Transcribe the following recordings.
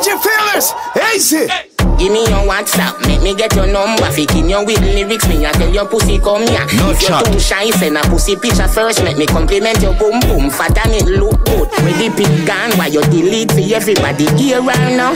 DJ Fearless, easy. Give me your WhatsApp, make me get your number. Faking you with lyrics, me I tell your pussy come here. No if chat. you're too shy, send a pussy picture first. Make me compliment your boom boom, fat and it look good. With the pic gone, why you delete for everybody here right now?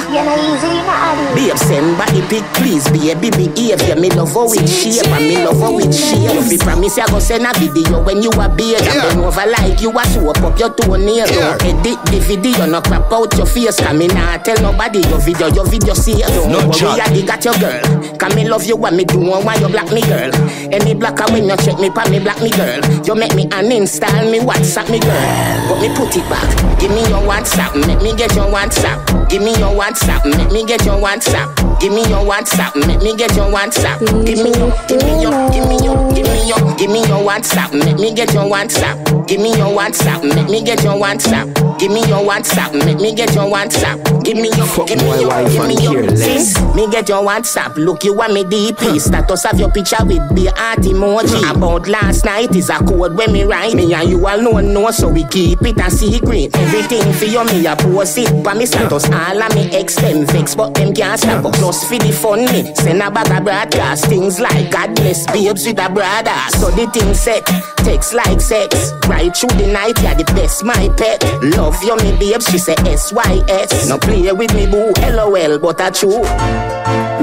Babe, send body pic, please, be a baby, behave. Yeah, me love how it shape, and me love how it shape. If you promise you go send a video when you a beard, and Yeah. then over like you a swoop up your toenail. Yeah. Don't edit the video, no crap out your face. Cause me nah tell nobody your video, your video see it. Don't No chat. I dig at your girl. Cause me love you, what me do, and why you black me, girl. Any blocker when you check me, pa me black me, girl. You make me uninstall me, WhatsApp me, girl. But me put it back. Give me your WhatsApp, make me get your WhatsApp. Give me your WhatsApp, make me get your WhatsApp. Give me your WhatsApp, make me get your WhatsApp. Mm-hmm. Give me your, give me your, mm-hmm. give me your, give me your, give me your WhatsApp, make me get your WhatsApp. Give me your WhatsApp, make me get your WhatsApp. Give me your WhatsApp, make me get your WhatsApp. Give me your, Fuck give me your, wife give me your, careless. sis. Me get your WhatsApp, look you want me DP Status of your picture with the heart emoji. About last night is a code when me write. Me and you all know no so we keep it a secret. Everything for you me a post it. Pa me status all of me ex them vex But them can't stop us Just for the fun me Send a bag of broadcast Things like God bless babes with a brother So the thing set Text like sex Right through the night yeah the best my pet Love you me babes she say S-Y-S No play with me boo LOL but I true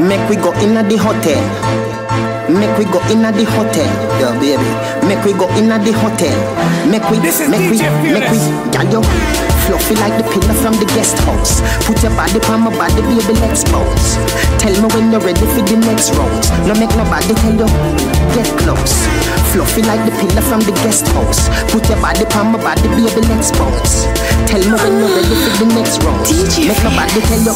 Make we go in at the hotel. Make we go in at the hotel, yeah, baby. Make we go in at the hotel. Make we, This is make we, DJ make we, Fearless. girl, yo. Fluffy like the pillar from the guest house. Put your body on my body, baby, let's bounce. Tell me when you're ready for the next round. No make nobody tell you, get close. Fluffy like the pillar from the guest house. Put your body on my body, baby, let's bounce. Tell me when you're ready for the next round. Make nobody tell you,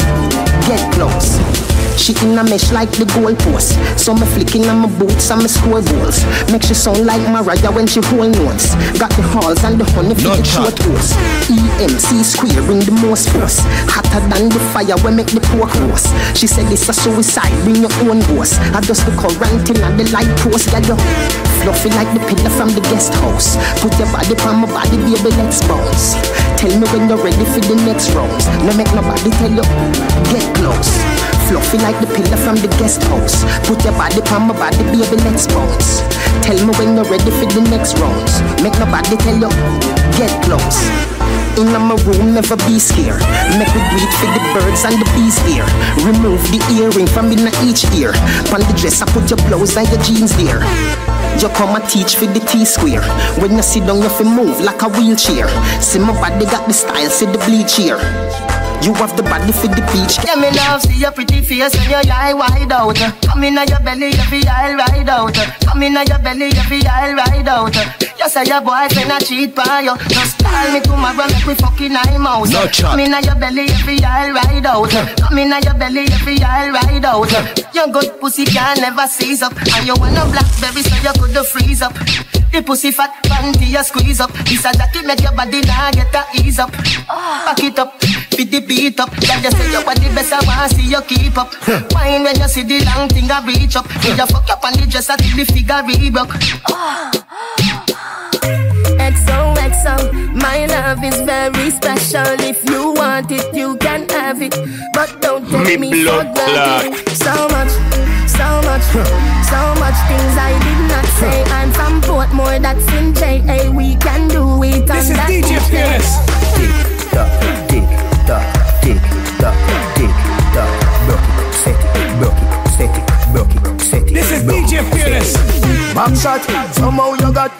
get close. She in a mesh like the goalpost. So me flicking on my boots and my score goals. Make she sound like Mariah when she hold notes. Got the halls and the honey for the chat. throat. EMC square bring the most force. Hotter than the fire when make the pork roast. She said this a suicide, bring your own ghost. I just the quarantine and the light post. Girl, you fluffy like the pillar from the guest house. Put your body on my body, baby, let's bounce. Tell me when you're ready for the next round. No make nobody tell you, get close. Fluffy like the pillar from the guest house. Put your body on my body, baby, let's bounce. Tell me when you're ready for the next rounds. Make nobody tell you, get close. In my room, never be scared. Make we greet for the birds and the bees here. Remove the earring from in each ear. On the dress, I put your blouse and your jeans there. You come and teach for the T square. When you sit down, you feel move like a wheelchair. See my body got the style, see the bleach here. You have the body for the beach. Yeah, me love see your pretty face and your eye wide out. Come in your belly, every eye ride out. Come in your belly, every eye ride out. You say your boyfriend a cheat by you. Just call me tomorrow, make we fucking eye mouse. No chat. Come in your belly, every eye ride out. Come in your belly, every eye ride out. Your good pussy can never seize up, and you want a blackberry so you could freeze up. The pussy fat panty you squeeze up. This a jacket make your body now get a ease up. Back it up, fit the beat up. Yeah, you say you want the best, I want see you keep up. Wine when you see the long thing I reach up. You fuck up on the dress until the figure re-broke. Ah. XOXO, my love is very special. If you want it, you can have it. But don't take Me me, for blood granted. So much, so much, so much things I did not say. I'm from Portmore, that's in JA. We can do it. This is and that DJ is Fearless. Tick tock, tick tock, tick tock, tick tock. Broke it, set it, broke it, set it, broke it, set it. This is DJ it, Fearless. Back shot, somehow you got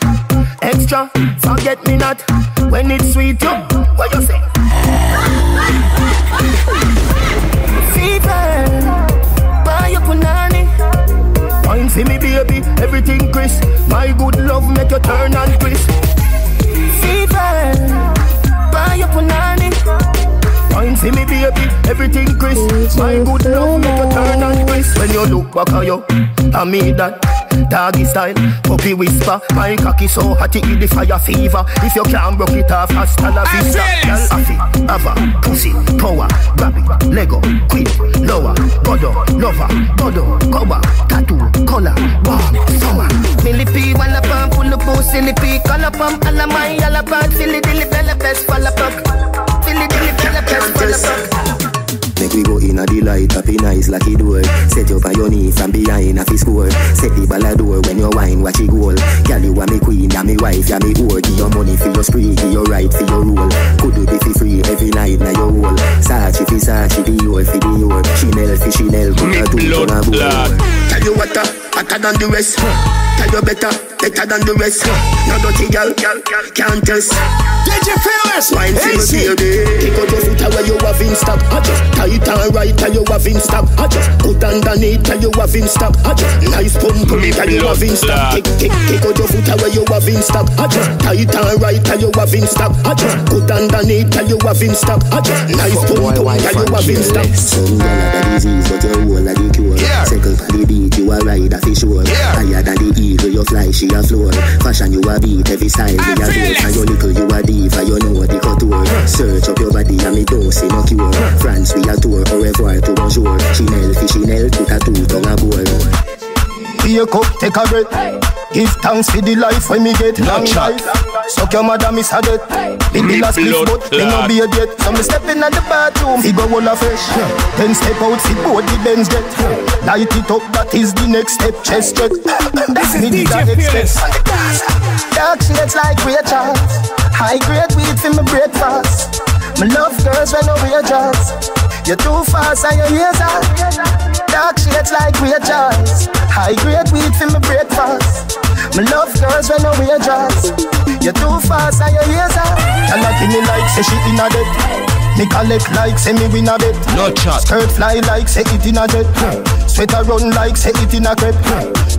extra. Forget me not when it's sweet. You, what you say? Fever, buy your punani. Wine for me, baby, everything crisp. My good love make you turn and twist. Fever, buy your punani. Wine for me, baby, everything crisp. My good love make you turn and twist. When you look back at you, I mean that. Doggy style, puppy whisper. My cocky so hot it give the fire fever. If you can't broke it off, hasta la vista. Girl, affy, ava, pussy, power, grab it, Lego, quick, lower, godo, lover, godo, cover, tattoo, color, warm, summer. Millipede, wanna pump, pull up, pussy, lippy, color pump, alla my, alla bad, filly, dilly, bella, best, fall up, Filly, dilly, bella, best, fall up. Make we inna the light, up in eyes like it door. Set you on your knee from behind, a fi score. Set the ball a door when you wine, watch it goal. Girl, you are me queen, ya me wife, ya me whore. Give your money for your spree, give your right for your rule. Could do be fi free every night, na your whole. Sachi fi Sachi, the your fi the your. Chanel fi Chanel, put a two on a bowl. Tell you what, uh, hotter than the rest. Tell you better, better than the rest. No dirty girl, can't test. DJ Fearless. Wine for Easy. me, baby. Kick out your foot away, you have in stock. I just tight and right, tell you have in stock. I just put underneath, tell you have in stock. I just nice pump, pump, tell you have in stock. Kick, kick, kick out your foot away, you have in stock. I just tight and right, tell you have in stock. I just put underneath, tell you have in stock. I just nice pump, pump, tell you have in stock. Some girl have a disease, but your whole of the cure. Yeah. Circle for the beat, you a ride a fish sure. Yeah. Higher than the eagle, you fly, she a floor. Fashion you a beat, every style we a I'm do. And your little you a diva, you know the couture. Search up your body and me don't see no cure. France we a tour, au revoir to bonjour. Chanel fi Chanel, put a two tongue a bowl. Be a cup, take a breath. Give thanks for the life when me get long life. Suck your mother, miss a death. Be the last cliff, but me no be a dead. So me step in at the bathroom, fi go all a fresh. Then step out, fi board the Benz jet. Light it up, that is the next step. Chest stretch. This is Me did DJ a. Fearless. Dark shades like Ray Charles. High grade weed for my breakfast. Me love girls when no wear jazz. You're too fast and your ears are. Dark shades like Ray Charles. High grade weed for my breakfast. My love girls when no wear jazz. You're too fast and your ears are. Tell her give me like say she in a debt. Me collect like say me win a bet. No chat. Skirt fly like say it in a jet. Sweater run like say it in a crepe.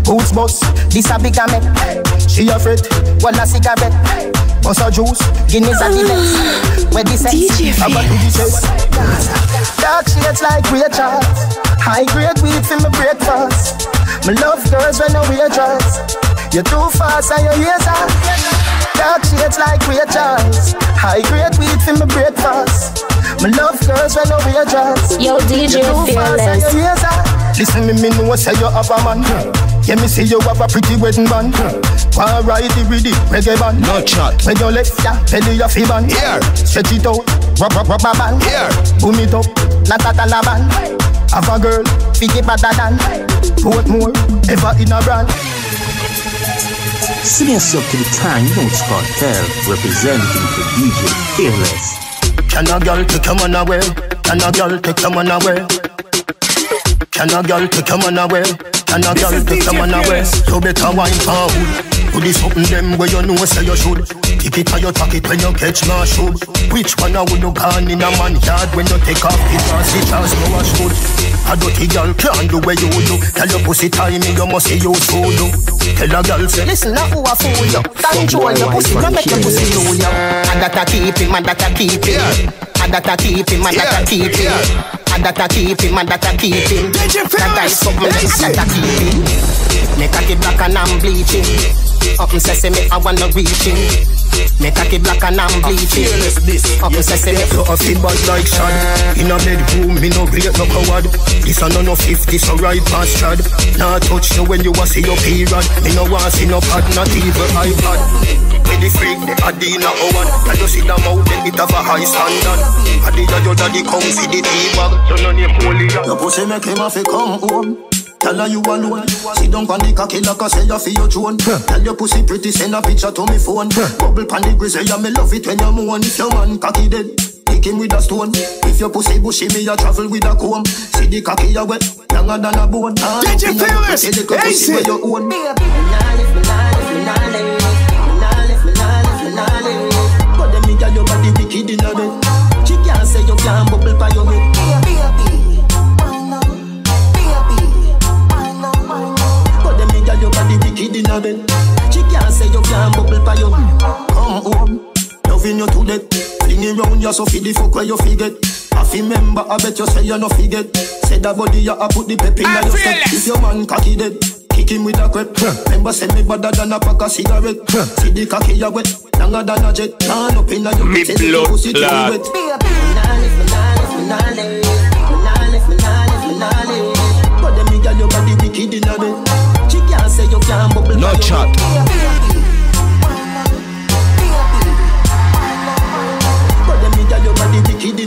Boots bust, this a big amet. She a fret, well a cigarette. Bust a juice, Guinness and the best. Where the sex, DJ a back to the chest. Dark shades like Ray Charles. High grade weed for my breakfast. Me love girls when no wear dress. You're too fast and your ears are. Dark shades like Ray Charles. High grade weed for my breakfast. Me love girls when no wear dress. Yo, DJ Fearless. Listen me, me know say you have a man. Yeah, me see you have a pretty wedding band. Wanna ride it with the reggae band. No chat. When you left ya, belly ya fi band. Here. Stretch it out, rub rub rubber band. Here. Boom it up, la ta ta la band. Have a girl, fit it better than. Put more, ever in a brand. Send yourself to the time, you know it's Kartel, representing for DJ Fearless. Can a girl take your man away? Can a girl take your man away? Can a girl take your man away? Can a girl take your man away? So better wine for hood. Do this something them where you know say you should. Tip it or you tuck it when you catch my should. Which one I would you gone in a man yard when you take off the pass it as no a should. A dirty girl can't do where you do. Tell your pussy time you must see you fool do. Tell a girl say listen now who a fool you. Control your pussy, don't make your pussy do you. And that a keep him, and that a keep him. And that a keep him, and that a keep him. And that a keep him, and that a keep him. That guy Fearless. something that a keep him. Make a kid black and I'm bleaching. Up and say me I wanna reach him. Make a kid black and I'm bleaching. Up and say me flow off it bad like shad. In a bedroom, me no great no coward. This a no no 50, so right past chad. Nah touch you when you a see your period. Me no want see no pad, not even iPad. Me the freak, the Adina Howard. Can you see the mouth, then it have a high standard. Adina your daddy come for the T-bag. So no name holy. Your pussy make him have to come home. Tell her you alone. Sit down pon the cocky like I say you feel your drone. Tell your pussy pretty, send a picture to me phone. Bubble pon the grizzly, yeah me love it when you moan. If your man cocky dead, kick him with a stone. If your pussy bushy, me a travel with a comb. See the cocky you wet, younger than a bone. Ah, DJ up in your Fearless, pussy, the pussy easy. where you own. But them nigga your body wicked in a bed. She can't say you can't bubble by your so fi the fuck where you forget. I fi remember, I bet you say you no forget. Say that body you a put the pep in I'm your step. If your man cocky dead. Kick him with a crep. Remember, send me better than a pack of cigarette. See the cocky you wet, longer than a jet. Turn up in a your Me pussy, your blood pussy too clot. wet. But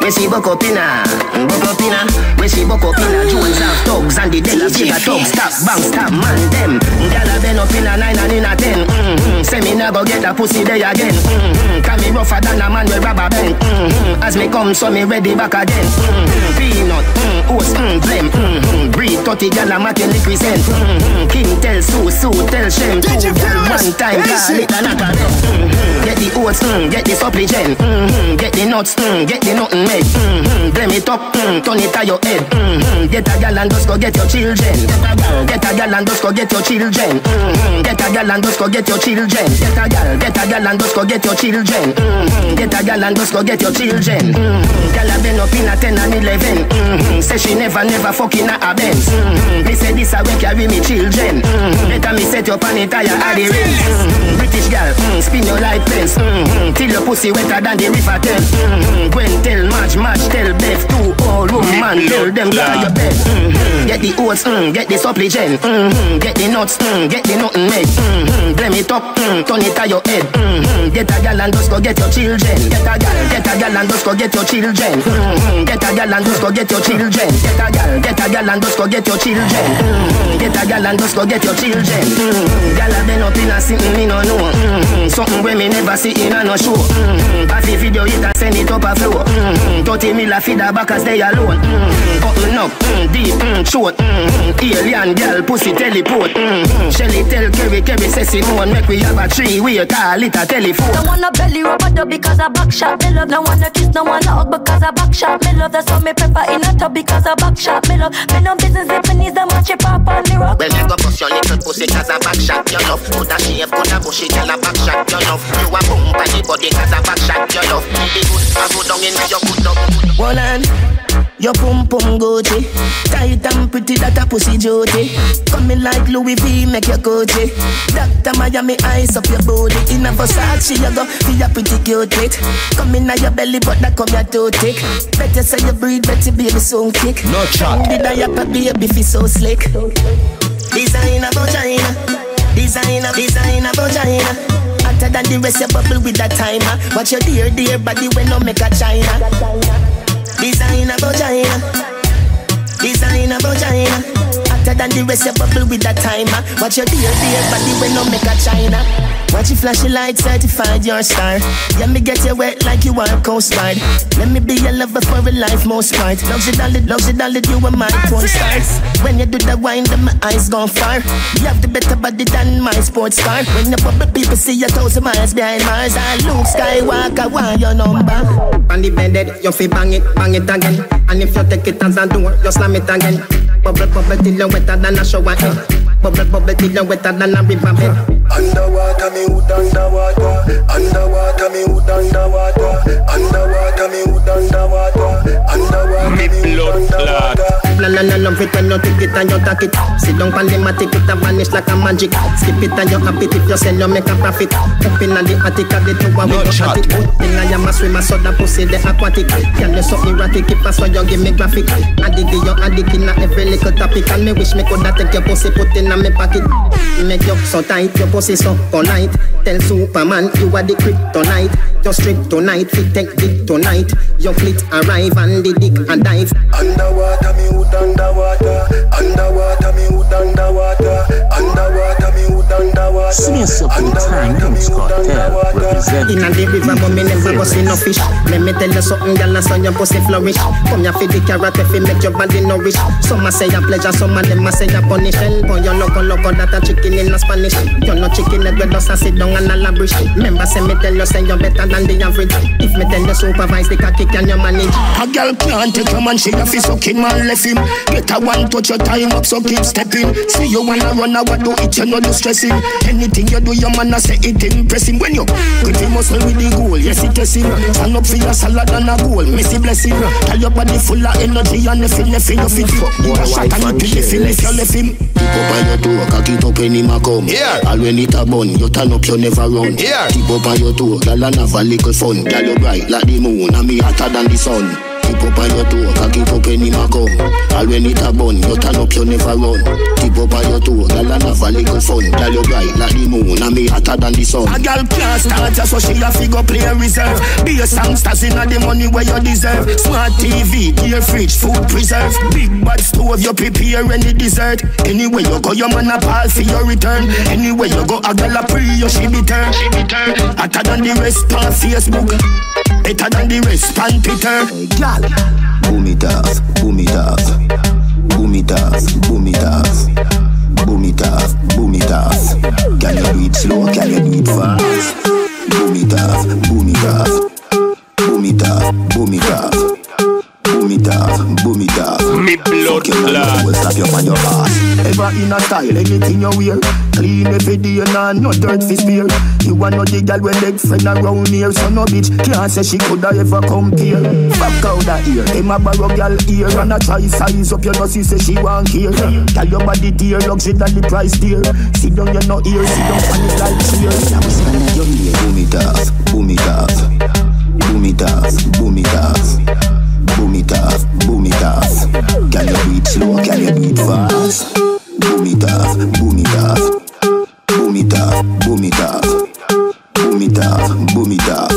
bed. She can't say you can't bubble by buck up inna, buck up. When she buck up inna, Jones have thugs and the Della Vega thugs. Stop, bang, stop, man them. Gyal a bend up inna nine and inna ten. Mm-hmm. Say me never get that pussy there again. Mm-hmm. Can me rougher than a man with rubber band. Mm-hmm. As me come, so me ready back again. Mm-hmm. Peanut, mm, oats, mm, blem. Mm-hmm. Breed 30 gyal a make you represent. Mm-hmm. King tell Sue, Sue tell Shem. Two gyal one time, call it a knock mm-hmm. Get the oats, mm, get the supplement. Mm-hmm. Get the nuts, mm, get the nothing made. Mm-hmm. Blem it up, mm, turn it to your head. Mm-hmm. Get a gyal and just go get your children. Get a gyal and just go get your children. Mm-hmm. Get a gyal and just go get your children. Get a gyal, get a gyal and just go get your children. Mm-hmm. Get a gyal and just go get your children. Mm-hmm. Gyal a been up in a ten and eleven. Mm-hmm. Say she never, never fucking a Benz. Mm-hmm. Me say this a way carry me children. Mm-hmm. Better me set up on it tire at the rims. Mm-hmm. British girl, mm, spin your light fence. Mm-hmm. Till your pussy wetter than the river Thames. Mm-hmm. Gwen tell March, March tell Beth. Two old woman tell them go your bed. Mm-hmm. Get the oats, mm, get the supplement. Mm-hmm. Get the nuts, mm, get the nothing made. Mm-hmm. Blame it up, mm, turn it to your head. Mm-hmm. Get a gal and just go get your children. Get a gal, get a gal and just go get your children. Mm-hmm. Get a gal and just go get your children. Get a gal, get a gal and just go get your children. Mm-hmm. Get a gal and just go get your children. Mm-hmm. Gal a been up in a sitting, me no know. Mm-hmm. Something where me never see in a no show. Mm-hmm. Pass the video it and send it up a flow. Mm-hmm. 30 mil a feed her back as they alone. Mm-hmm. Open up, mm, deep, mm, short. Mm-hmm. Alien gal, pussy teleport. Mm-hmm. Shelly tell Kerry, Kerry say Simone, make we have a tree, we call it a telephone. Don't wanna belly rub a dub because I back shot me love. Don't wanna kiss, no wanna hug because I back shot me love. That's why me prefer in a tub because I back shot me love. Me no business if me needs the match it pop on the rock. Well, you go bust your little pussy cause a back shot you love Coulda shave, coulda bushy, girl a back shot you love You a boom by the body cause a back shot you love The good a go down in your good love Hold on. Your pum pum Gucci Tight and pretty that a pussy jody Coming like Louis V make your Gucci Dr. Miami eyes up your body. In a Versace you go for your pretty cute it Come in your belly but that come your too thick. Better say you breathe better baby soon kick. No chat. The diaper baby feel so slick? Designer vagina Designer, designer vagina Hotter than the rest you bubble with that timer. Watch your dear, dear body when no make a China. Designer vagina Designer vagina Hotter than the rest you bubble with that timer Watch your dear, dear body when no make a China. Watch your flashy light certified your star. Yeah, me get you wet like you are Coast Guard. Let me be your lover for a life most part. Loves it, dolly, loves it, dolly, you are my porn star. When you do the wine, then my eyes gone far. You have the better body than my sports car. When you bubble, people see you thousand miles behind Mars. I Luke Skywalker, want your number. On the bed, you feel bang it, bang it again. And if you take it as a door, you slam it again Bubble, bubble till you wetter than a shower Bubble, bubble till you wetter than a river bed Underwater, me hood underwater. Underwater, me hood underwater. Underwater, me hood underwater. Underwater, me hood underwater. Plan and I love it when you take it and you take it Sit down pan the matic, it a vanish like a magic. Skip it and you happy if you sell, you make a profit. Up in the attic of the tower, we go at it Good thing I am a swimmer, so the pussy the aquatic. Can you so erratic, if I saw you give me graphic. Addict, you addict in a every little topic. And me wish me coulda take your pussy, put in a me pocket. Make you so tight, your pussy so polite Tell Superman you are the kryptonite Just strip tonight, fit take dick tonight Your fleet arrive and the dick and dive Underwater, me hood underwater. Underwater, me hood underwater. Underwater, me hood underwater. Smears up in time, Roots Kartel, representing Inna the river, but me never bust no fish. Let me tell you something, girl, I saw your pussy flourish. Come here for the carrot, if you make your body nourish. Some a say a pleasure, some of them a say a punish. Hell, boy, you loco, loco, that a chicken in a Spanish. You no chicken head, we just a sit down and a labrish. Remember, say me tell you, say you better than the average. If me tell you supervise the cocky, can you manage? A girl can't take your man, she a fi sucking man left him. Get a one touch your time up, so keep stepping. See you wanna run, I do it, you know do stressing. Anything you do, your man a say it impressing. When you get him muscle with the goal, yes it is him. Stand up for your salad and a goal, messy blessing. Tell your body full of energy and if you left him, you fit You a shot and you kill if you left him. Keep up on your toe, cock it up any ma come. Yeah. All when it a bun, you turn up, you never run. Yeah. Keep up on your toe, girl and have a little fun. Girl you bright like the moon, and me hotter than the sun. Keep up on your toe, cock it up any ma come. Girl, when it a bun, you turn up, you never run. Tip up on your toe, girl, and have a little fun. Girl, you bright like the moon, and me hotter than the sun. A girl can't start just so she a figure play reserve. Be a songsters in the money where you deserve. Smart TV, gear fridge, food preserve. Big bad stove, you prepare any dessert. Anywhere you go, your man a pal for your return. Anywhere you go, a girl a pre, you she be turn. She be turn. Hotter than the rest on Facebook. Better than the rest on Twitter. Girl, boom it off, boom it off, boom it off, boom it off. Boom it off, boom it off. Can you do it slow? Can you do it fast? Boom it off, boom it off. Boom it off, boom it off. Boom it off, boom it off. Me blood Fuck you, man, clot. will slap you on your ass. Ever in a style, anything you wear Clean every day, nah, no dirt fi spear You want no the girl when beg friend around here So no bitch can't say she coulda ever compare Fuck out that ear, them a borrow girl ear And a try size up, you know she say she want care Tell your body dear, luxury than the price dear Sit down, you no ear, sit down on it like cheers Boom it off, boom it off. Boom it off, boom it off. Boom it off, boom it off. Can you it slow? Can you it fast? Boom it off, boom it off. Boom it off, boom it off. Boom it off, boom it off.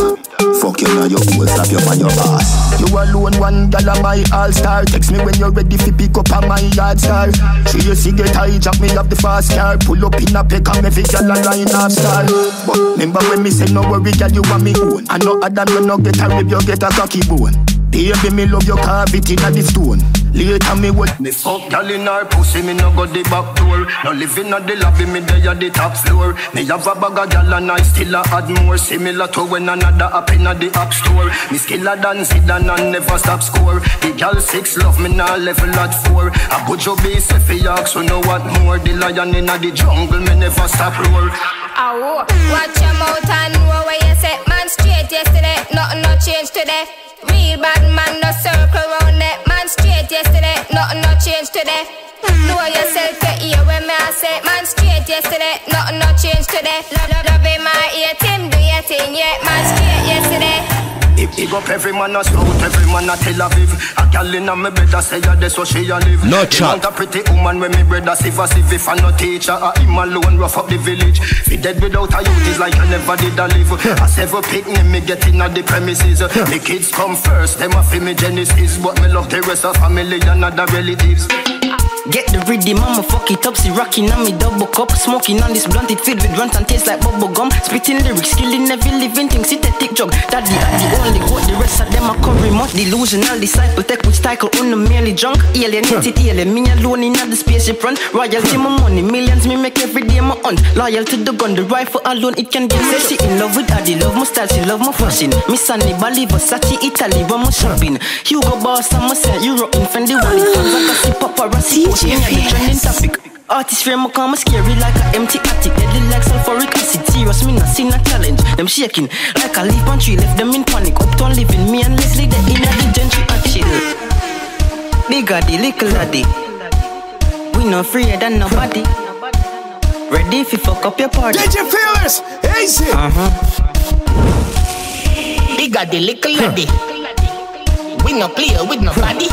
Fuck you now, your whole slap you on your ass. You alone, one gal a my all-star Text me when you're ready fi pick up on my yard star She you see get high, me up the fast car Pull up in a peck and every gal a line up star But remember when me say no worry gal you want me own I know Adam you no get a rib you get a cocky bone Baby me love your cavity in the stone. Later me what Me fuck gal in her pussy me no go the back door. No living at the lobby me there at the top floor. Me have a bag of gal and I still a add more. Similar to when another up in the app store. Me skiller than Zidane and never stop score. The gal six love me now level at four. A bujo base if he ask so know what more. The lion in the jungle me never stop roar. Ow, watch your mouth and know where you say Man straight yesterday, nothing no change today Real bad man no circle round it Man. Straight yesterday, nothing no change today. Know yourself, you hear when me I say Man straight yesterday, nothing no change today. Love, love, love him, I hate him, do your thing, yeah Man. Straight yesterday Big, up every man a scout, every man a Tel Aviv A gal inna me bed a say a that's where she a live. No chat. want a pretty woman when me brother sieve a sieve If I no teacher, a him alone rough up the village. Fi dead without a youth is like I never did a live. A several picnic me get inna the premises. Me kids come first, them a fi me genesis But me love the rest of family and other relatives Get the rhythm, I'ma fuck it up. See rocking on me double cup. Smoking on this blunt, it filled with runs and tastes like bubble gum. Spitting lyrics, killing every living thing. Synthetic a thick. Daddy, I'm the only goat. The rest of them are curry much. Delusional disciple, tech with cycle, on merely junk. Alienated alien, me alone in the spaceship run. Royalty, my money, millions, me make every day my hunt. Loyal to the gun, the rifle alone, it can get. Say she in love with daddy, love my style, she love my fashion. Miss Sunny, Bali, Versace, Italy, when my shopping. Hugo Boss, I'm a set, Europe, in Fendi, Wally, fans, I can see paparazzi. Post me on the trending topic. Artist frame come scary like a empty attic. Deadly like sulfuric acid. Serious, me not seen a challenge. Them shaking like a leaf on tree. Left them in panic. Uptown living. Me and Leslie the inner the gentry and chill. Big addy, little addy. We no freer than nobody. Ready if you fuck up your party. Did you feel this? Easy. Uh huh. Bigger the little lady. We no play with nobody.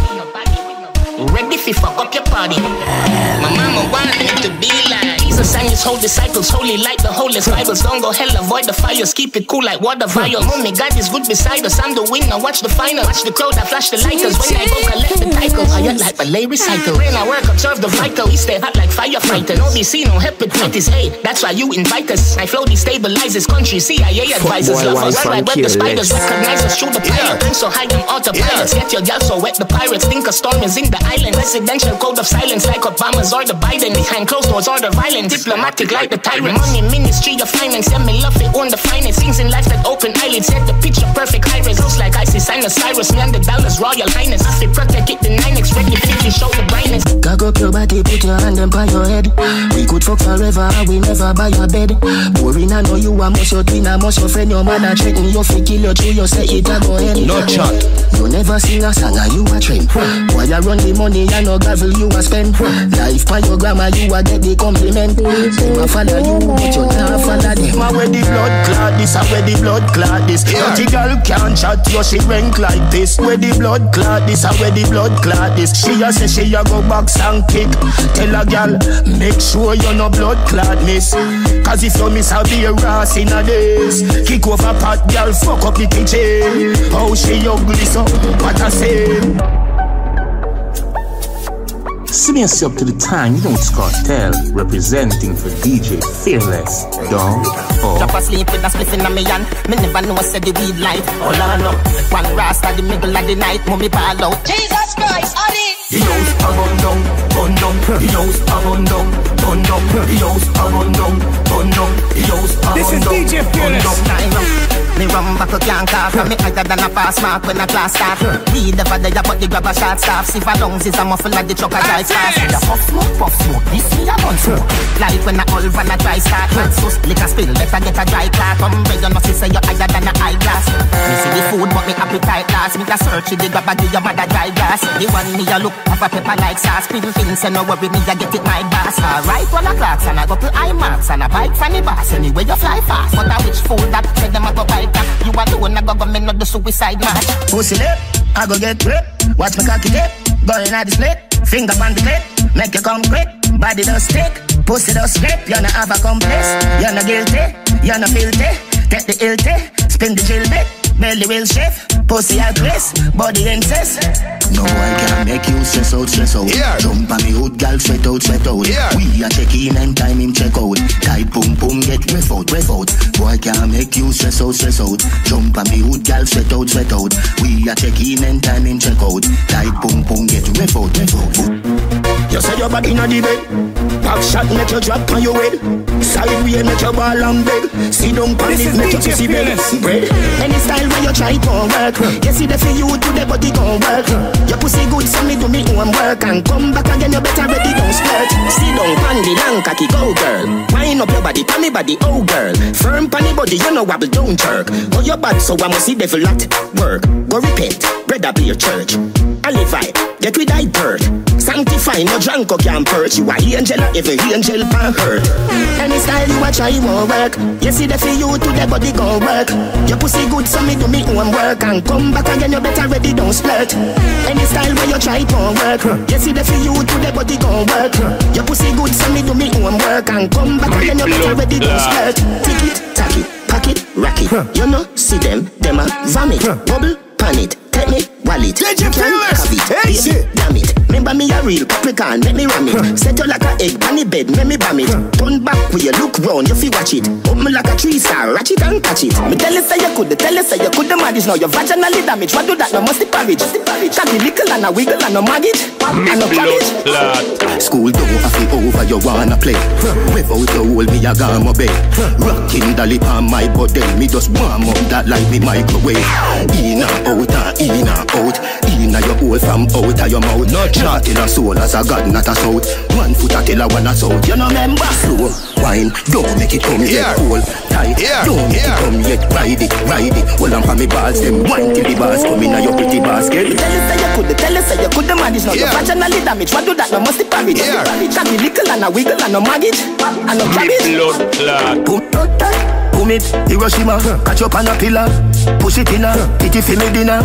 Ready fi fuck up your party. My mama wanted me to be like And his whole disciples, holy like the holiest Bibles. Don't go hell, avoid the fires, keep it cool like water vials. Mommy, God is good beside us. I'm the winner. Watch the final, watch the crowd I flash the lighters. When I go collect the titles, I act like ballet recital. When I work, observe the vital. We stay hot like firefighter. No BC, no hepatitis. Hey, that's why you invite us. My flow destabilizes country. CIA advisors love us. and web, the spiders recognize us through the pilot. So high, I'm autopilots. Get your gal so wet, the pirates think a storm is in the island. Presidential code of silence, like Obama's or the Biden. Behind closed doors, order violence. Diplomatic like the tyrant. Money, ministry of finance. Yeah, me love it, on the finest. Things in life that open eyelids. Set the picture perfect. Iris looks like Isis, sign of Cyrus. Me and the dollars, royal highness. I feel protect it, the 9x. Ready, 50, show the brightness. Gaga up your body, put your hand them by your head. We could fuck forever, we never buy your bed. Boring, I know you a must your twin, I must your friend, your mother threaten you fi kill your tree, you say it a go ahead. No chat. You never sing a song, and you a trend. Why you run the money, I no gravel you a spend. Life by your grandma, you a get the compliment. Them a follow you, but you not follow them. I wear the blood clot this, I wear the blood clot. Yeah. Dirty girl can't chat, yo she rank like this. Wear the blood clot this, I wear the blood clot this. She a say she a go box and kick. Tell a girl, make sure you no blood clot miss. Cause if you miss, I'll be a ras in a days. Kick over pot, girl, fuck up the kitchen. Oh she ugly so, what I say. Sing yourself to the time, you don't Kartel, representing for DJ Fearless, Dog, Drop or asleep with a spliff in my hand. Me never know said the weed light. Hold on up. One rasta the middle of the night. Mummy ball out. Jesus Christ, Adi. The house a run down, run down. The house a run down, run down. The house a run down, run down. The house a This is DJ Fearless. Down. Line up. Me rum back a can't cough. From me higher than a pass mark when a class start We never there but the grab a shot staff. See for lungs is a muffle of the truck a drive fast. The puff smoke, puff smoke, this me a gun smoke. Like when a old van a dry start Man sus, a spill, better get a dry cloth Come beg you know see say you higher than a eyeglass Me see the food but me appetite last Me a search the grab a give your mother dry grass. The one me a look have a pepper like sauce. Pin pin say no worry me a get it my boss. Alright one a clocks and I go to IMAX And a bike from the boss. Anyway you fly fast. But a which fool that said them a go bike that You alone a go go me not the suicide match Pussy lip, I go get grip. Watch my cocky dip, going at the split. Finger on the clip, make you come quick. Body don't stick, pussy don't slip. You no have a complex, you no guilty, you no filthy. Take the ilty, spin the drill bit. Belly will shift, pussy a twist, body incest. No boy can make you stress out, stress out. Yeah. Jump on me hood, gal, sweat out, sweat out. Yeah. We a check in and time him check out. Tight boom boom, get ref out, ref out. Boy can make you stress out, stress out. Jump on me hood, gal, sweat out, sweat out. We a check in and time him check out. Tight boom boom, get ref out, ref out. You say your body inna the bed. Back shot make you drop on your head. Side way make you ball and beg. See down pan it make you DJ pussy. Fearless. Bread. Any style where you try it won't work. You see the for you to the body gon' work. Your pussy good so me do me own work and come back again you better ready don't squirt. See down pan the long cocky go girl. Wind up your body pan me body oh girl. Firm pan the body you know wobble don't jerk. Oh your bad so I must see devil at work. Go repent. Bread up your church. Alivite. Get with thy bird. Sanctify no drunk or can perch. You a angel, if every angel can hurt. Any style you a try won't work. You see the for you to the body gon' work. Your pussy good, so me do me own work and come back again. You better ready, don't splurt. Any style where you try won't work. You see the for you to the body gon' work. Your pussy good, so me do me own work and come back again. You better ready, don't splurt. Tick it, tack it, pack it, rack it. You know, see them, them a vomit, bubble, pan it. Take me wallet, DJ you Fearless, have it, damn it. Remember me a real paprika, let me ram it. Set you like a egg on the bed, let me bam it. Turn back when you look round, you feel watch it. Up me like a tree star, ratchet and catch it. Me tell you say you could, tell you say you could, the manage now. You're vaginally damaged. What do that? No must the parage, just the parage. Cocky little and a wiggle and a maggot, and a cabbage. School don't have it over, you wanna play. Without you hold me, I got my bed. Rocking the lip on my body, me just warm up that like me microwave. In and out and in and out. In and your hole from out of your mouth. No chat. Not in a soul as a god, not a south. One foot a a one a south. You know remember? Slow wine, don't make it come Yeah. yet. Hold tight, Yeah. don't make Yeah. it come yet. Ride it, ride it. Hold on for me balls, them wine till the bars come in a your pretty basket. Tell you say you could, tell you say you could, the manage now. You're Yeah. vaginally damaged. What do that? No must just the Yeah. parage. Cocky little and a wiggle and a maggot, and a cabbage. Boom, boom it, Hiroshima, catch up on a pillar, push it in a, pity for me dinner,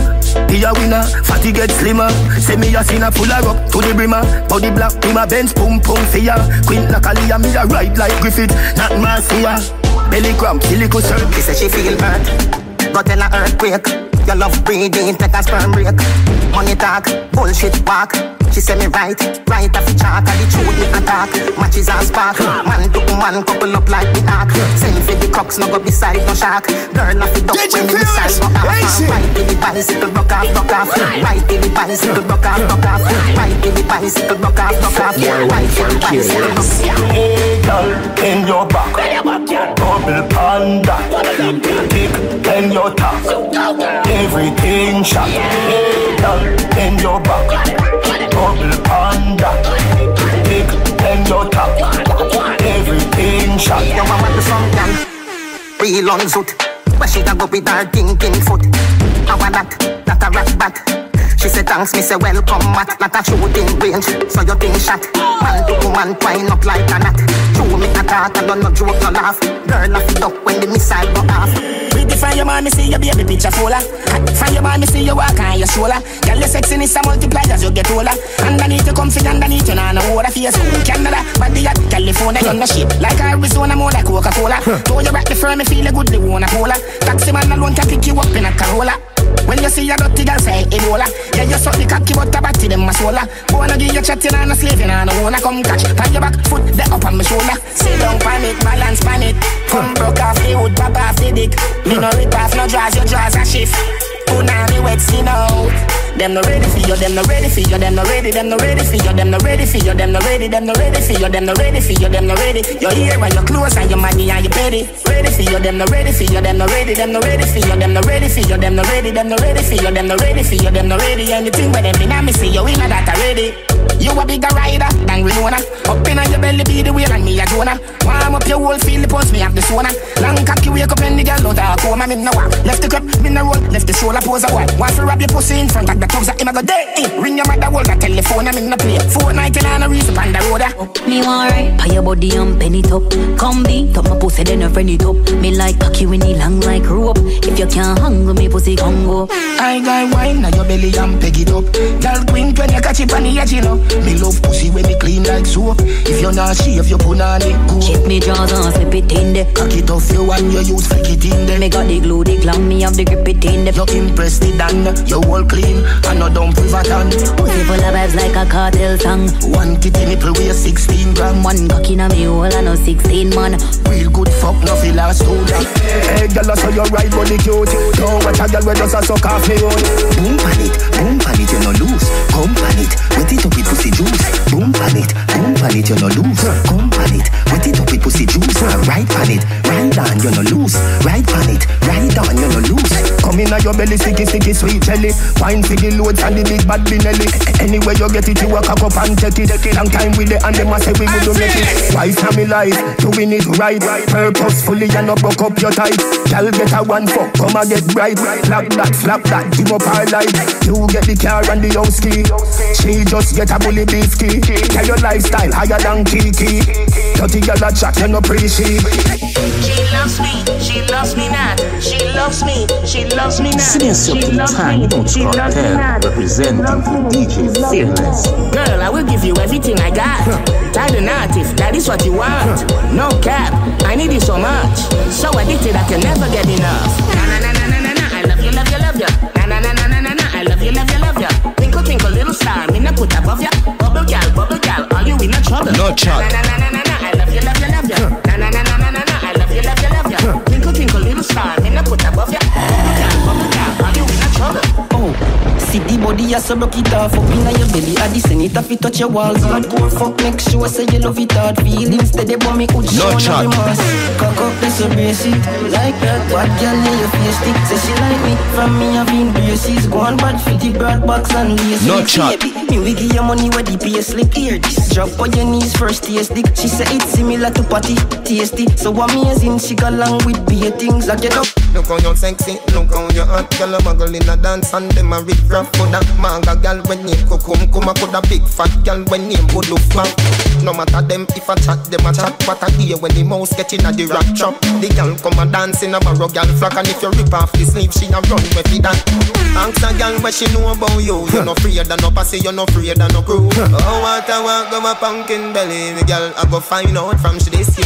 be a winner, fatty get slimmer, say me a sinner, full of rock to the brimmer, body black, be my Benz, pum pum fear, Queen like Aaliyah, me a ride like Griffith, not Marcia, belly cramp, She circle. say she feel hurt, but in a earthquake. Your love breathing, take a sperm break. Money talk, bullshit walk. She say me right, right off the chart, and the truth me attack. Matches and spark, man to man couple up like the ark. Send for the crooks, no go beside no shark. Girl off the duck when you the feel missile this? go off. Right in the bicycle, rock off, rock off. Right in the bicycle, rock off, rock off. Right in the bicycle, rock off, rock off. Right in the bicycle, rock off. Hey girl, in your back, double panda, dick in your top, everything shot. Down, bend your back, bubble panda. Big, bend your top, everything shot. Now I want the song. Real on zoot, but she a go with her king foot. How a that, that a rat bat. She say thanks, me say welcome, mat. Not a shooting range, so you think shot. Man to woman, twine up like a knot. True me a talk, I don't no joke, no laugh. Girl, I feed up when the missile go off. Pretty from your man, me see your baby picture fuller. From your man, me see you walk on your shoulder. Girl, your sexiness a multiply as you get older. Underneath you comfy, underneath you nah no water face. Canada, body at California, you no shit. Like Arizona, more like Coca-Cola. Throw you back the firm, me feel a good, they wanna cola. Taxi man alone can pick you up in a Corolla. When you see a dirty girl say Ebola. Yeah, you suck the cocky but a batty them a sola Wanna give you chatting and a slaving and a wanna come catch. Pan your back, foot, the up on my shoulder. Sit down, pan it, balance, pan it. Come broke off the wood, pop off the dick. Me no rip off, no draws, your draws a shift Punani wet skin out them no ready for you, them no ready for you, them no ready, them no ready for you, them no ready for you, them no ready, them no ready for you, them no ready for you, them no ready. Your ear and your clothes and your money and your petty. Ready for you, them no ready for you, them no ready, them no ready for you, them no ready for you, them no ready, them no ready for you, them no ready for you, them no ready. Anything where them in me see you in that already. You a bigger rider than Rihanna. Up in your belly be the wheel and me a Jonah. Warm up your whole the pulse, me have the sauna. Long cocky wake up in the girl out of coma. Me no. Left the cup, me no roll. Left the shoulder pose a wall. Want to rub your pussy in front of the thugs. Him a go day. Eh, ring your mother, hold the telephone. I'm in the play. Fortnite and a reason on the road. Me want right, pay your body and penny top. Come be, top my pussy then a friend it up. Me like cocky when he long like rope. If you can't hang me pussy Congo. I got wine now your belly and peg it up. Girl queen when you catch it on the edge, you know. Me love pussy when me clean like soap. If you're not shave, you put on it cool. Check me jaws and slip it in there. Cock it off you and you use flick it in there. Me got the glue, the glam, me have the grip it in there. You impress the dan, you all clean and no dump pivot on. Pussy full of vibes like a Kartel song. One titty nipple weigh 16 gram. One cock in a me hole and no 16 man. Real good fuck, no feel last too long. Hey, girl, I saw you right body cute. Don't watch a girl with just a suck off me own. Boom pan it, boom pan it, you no lose. Come pan it, wet it up with pussy juice. Boom pan it, boom pan it, you no lose. Come pan it, wet it up with pussy juice. Right pan it, right on, you no lose. Right pan it, right on, you no lose. Come in your belly, sticky, sticky, sweet jelly. Wine for the loads and the big bad binelli. Anywhere you get it, you walk up and take it. Long time with it and them a say we would make it. Twice time me life, doing it right. Purposefully and not broke up your tight. Girl get a one fuck, come and get bright. Flap that, flap that, give up her life. You get the car and the house key. She just get a bully beef key. Tell your lifestyle higher than Kiki. Dirty girl a chat, you no appreciate. She loves me, she loves me not. She loves me, she loves me not. Sing yourself to the time, you don't Kartel, representing for DJ Fearless. Girl, I will give you everything I got. Tell the native, that is what you want. No cap, I need you so much. So addicted, I can never get enough. A? Chat. Na na na na na na, I love you, love you, love you. Na na na na na na na, I love you, love you, love you. Twinkle twinkle little star, me not put above ya. Bubble gal, bubble gal, are you in a trouble? Oh, see the body you so broke it off up inna your belly. I this it if it touch your walls. Hard core fuck, make sure say you love it hard. Feelings steady, but me could show No remorse. Cock up so basic, like that. What girl in your face stick? Say she like me, from me having braces. Go on bad for the broad box and lace. No chat. Baby, me we give you money where the pay slip. Hear this, drop on your knees first dick. She say it's similar to patty, tasty. So amazing, she go along with beer things like you know. Look how you sexy, look how you hot. Girl a muggle in a dance and them a rip rap Coulda manga girl when name Kukum Kuma Coulda big fat girl when name Bodo Fang No matter them if I chat, them a chat. What a hear when the mouse get in a the rap trap. The girl come a dance in a barrow girl flock And if you rip off the sleeve, she a run with it. That Ask a girl what she know about you. You no afraid of no pussy, you no afraid of no crew. Oh what a walk go my pumpkin belly. The girl I go find out from she this you.